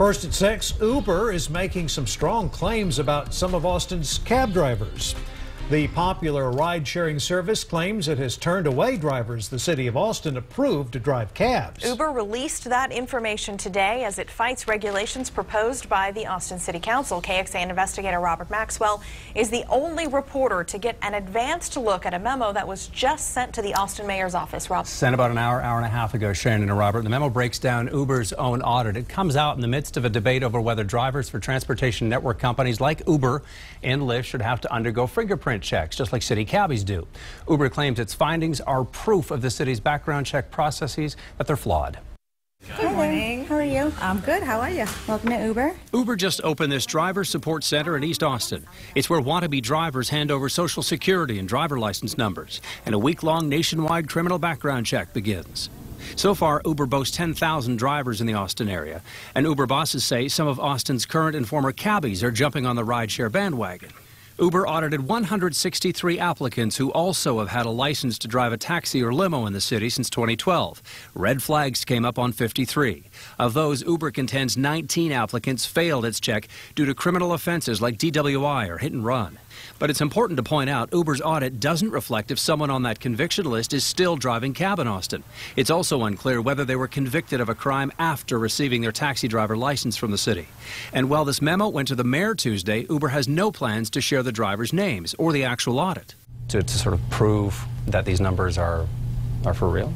First at 6, Uber is making some strong claims about some of Austin's cab drivers. The popular ride sharing service claims it has turned away drivers the city of Austin approved to drive cabs. Uber released that information today as it fights regulations proposed by the Austin City Council. KXAN investigator Robert Maxwell is the only reporter to get an advanced look at a memo that was just sent to the Austin mayor's office. Rob. Sent about an hour, hour and a half ago, Shannon and Robert. The memo breaks down Uber's own audit. It comes out in the midst of a debate over whether drivers for transportation network companies like Uber and Lyft should have to undergo fingerprint checks, just like city cabbies do. Uber claims its findings are proof of the city's background check processes that they're flawed. Good morning. How are you? I'm good. How are you? Welcome to Uber. Uber just opened this driver support center in East Austin. It's where wannabe drivers hand over social security and driver license numbers, and a week long nationwide criminal background check begins. So far, Uber boasts 10,000 drivers in the Austin area, and Uber bosses say some of Austin's current and former cabbies are jumping on the rideshare bandwagon. Uber audited 163 applicants who also have had a license to drive a taxi or limo in the city since 2012. Red flags came up on 53. Of those, Uber contends 19 applicants failed its check due to criminal offenses like DWI or hit and run. But it's important to point out Uber's audit doesn't reflect if someone on that conviction list is still driving cab in Austin. It's also unclear whether they were convicted of a crime after receiving their taxi driver license from the city. And while this memo went to the mayor Tuesday, Uber has no plans to share the drivers' names or the actual audit. To, to sort of prove that these numbers are, are for real?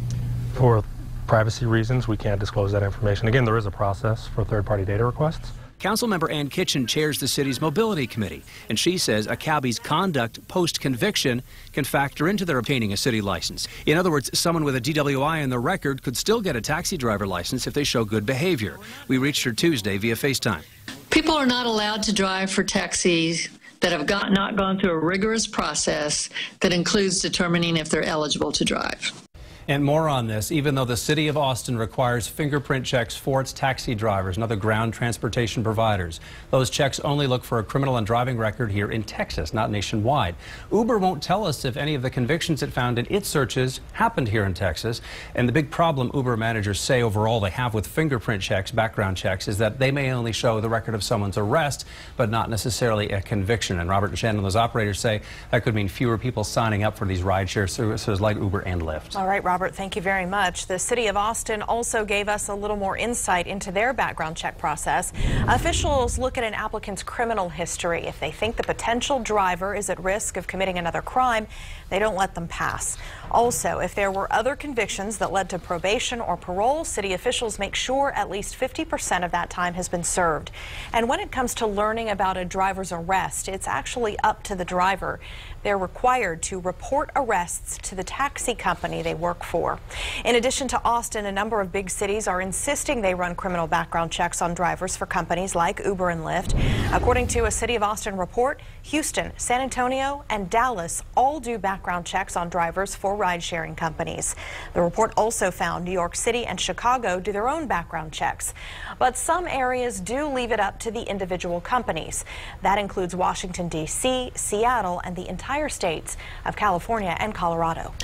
For privacy reasons, we can't disclose that information. Again, there is a process for third-party data requests. Councilmember Ann Kitchen chairs the city's mobility committee, and she says a cabbie's conduct post conviction can factor into their obtaining a city license. In other words, someone with a DWI in their record could still get a taxi driver license if they show good behavior. We reached her Tuesday via FaceTime. People are not allowed to drive for taxis that have got, not gone through a rigorous process that includes determining if they're eligible to drive. And more on this, even though the city of Austin requires fingerprint checks for its taxi drivers and other ground transportation providers. Those checks only look for a criminal and driving record here in Texas, not nationwide. Uber won't tell us if any of the convictions it found in its searches happened here in Texas. And the big problem Uber managers say overall they have with fingerprint checks, background checks, is that they may only show the record of someone's arrest, but not necessarily a conviction. And Robert and Shannon, those operators say that could mean fewer people signing up for these rideshare services like Uber and Lyft. All right, Robert. Robert, thank you very much. The city of Austin also gave us a little more insight into their background check process. Officials look at an applicant's criminal history. If they think the potential driver is at risk of committing another crime, they don't let them pass. Also, if there were other convictions that led to probation or parole, city officials make sure at least 50% of that time has been served. And when it comes to learning about a driver's arrest, it's actually up to the driver. They're required to report arrests to the taxi company they work for. In addition to Austin, a number of big cities are insisting they run criminal background checks on drivers for companies like Uber and Lyft. According to a City of Austin report, Houston, San Antonio, and Dallas all do background checks on drivers for ride sharing companies. The report also found New York City and Chicago do their own background checks. But some areas do leave it up to the individual companies. That includes Washington, D.C., Seattle, and the entire states of California and Colorado.